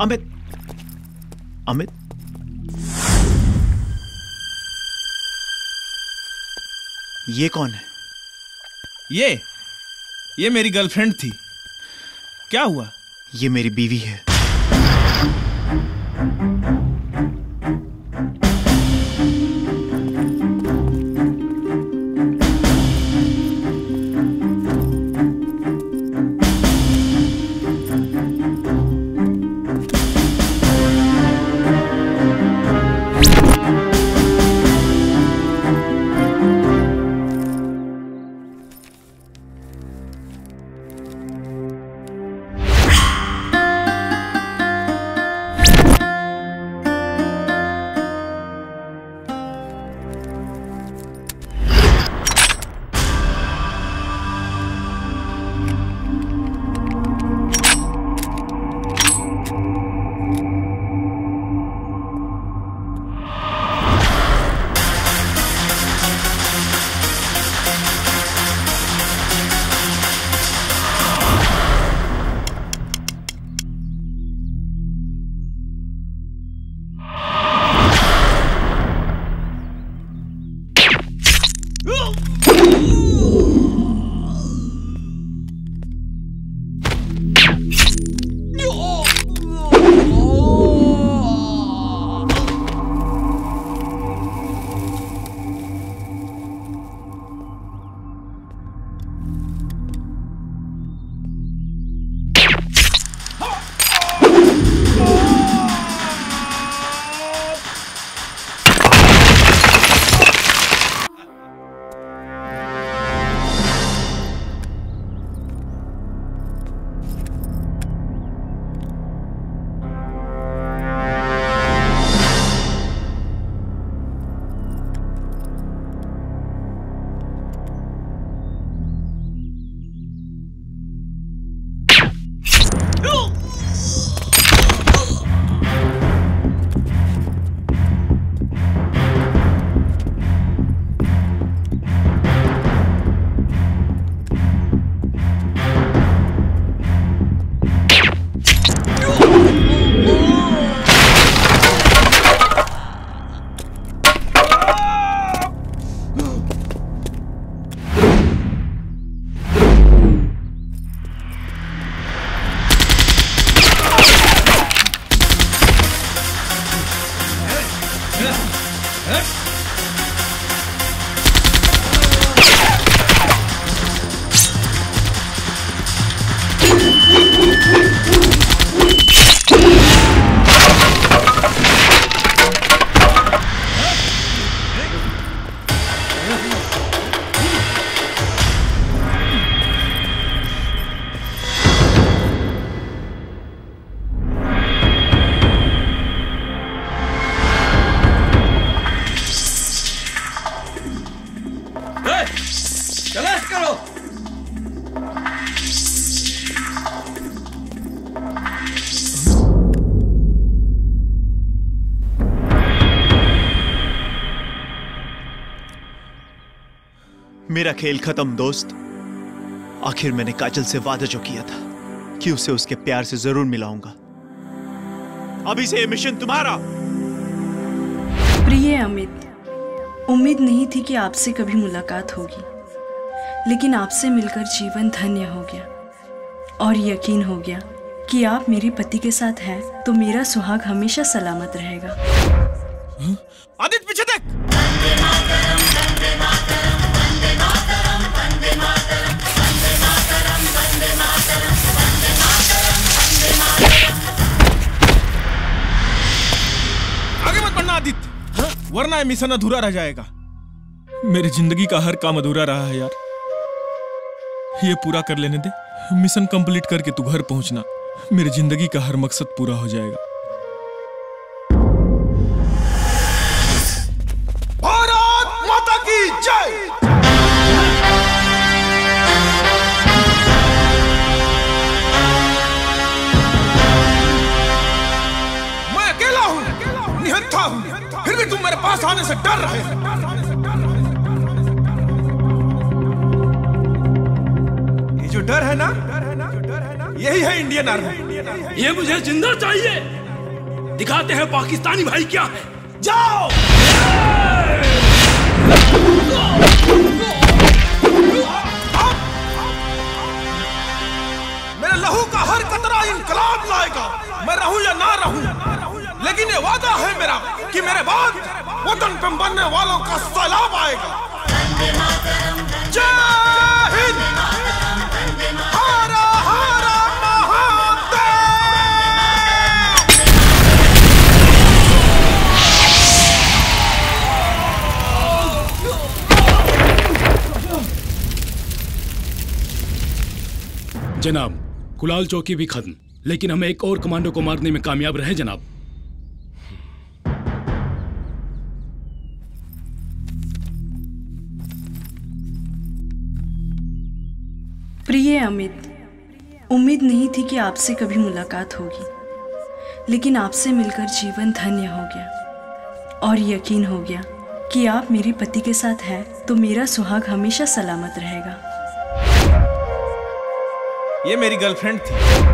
अमित अमित ये कौन है? ये ये मेरी गर्लफ्रेंड थी। क्या हुआ? ये मेरी बीवी है। Huh? मेरा खेल खत्म दोस्त। आखिर मैंने काजल से वादा जो किया था कि उसे उसके प्यार से ज़रूर मिलाऊँगा। अभी से ये मिशन तुम्हारा। प्रिय अमित उम्मीद नहीं थी कि आपसे कभी मुलाकात होगी लेकिन आपसे मिलकर जीवन धन्य हो गया और यकीन हो गया कि आप मेरे पति के साथ हैं तो मेरा सुहाग हमेशा सलामत रहेगा। ये मिशन अधूरा रह जाएगा। मेरी ज़िंदगी का हर काम अधूरा रहा है यार। ये पूरा कर लेने दे, मिशन कंप्लीट करके तू घर पहुँचना। मेरी ज़िंदगी का हर मकसद पूरा हो जाएगा। आने से डर रहे हैं। ये जो डर है ना यही है इंडियन आर्मी। ये मुझे ज़िंदा चाहिए। दिखाते हैं पाकिस्तानी भाई क्या है। जाओ। मेरे लहू का हर कतरा इनकलाब लाएगा। मैं रहूँ या ना रहूँ लेकिन ये वादा है मेरा कि मेरे बाद वतन पे बनने वालों का सैलाब आएगा। जनाब, कुलाल चौकी भी खत्म, लेकिन हम एक और कमांडो को मारने में कामयाब रहे जनाब। प्रिय अमित, उम्मीद नहीं थी कि आपसे कभी मुलाकात होगी, लेकिन आपसे मिलकर जीवन धन्य हो गया और यकीन हो गया कि आप मेरे पति के साथ हैं तो मेरा सुहाग हमेशा सलामत रहेगा। ये मेरी गर्लफ्रेंड थी।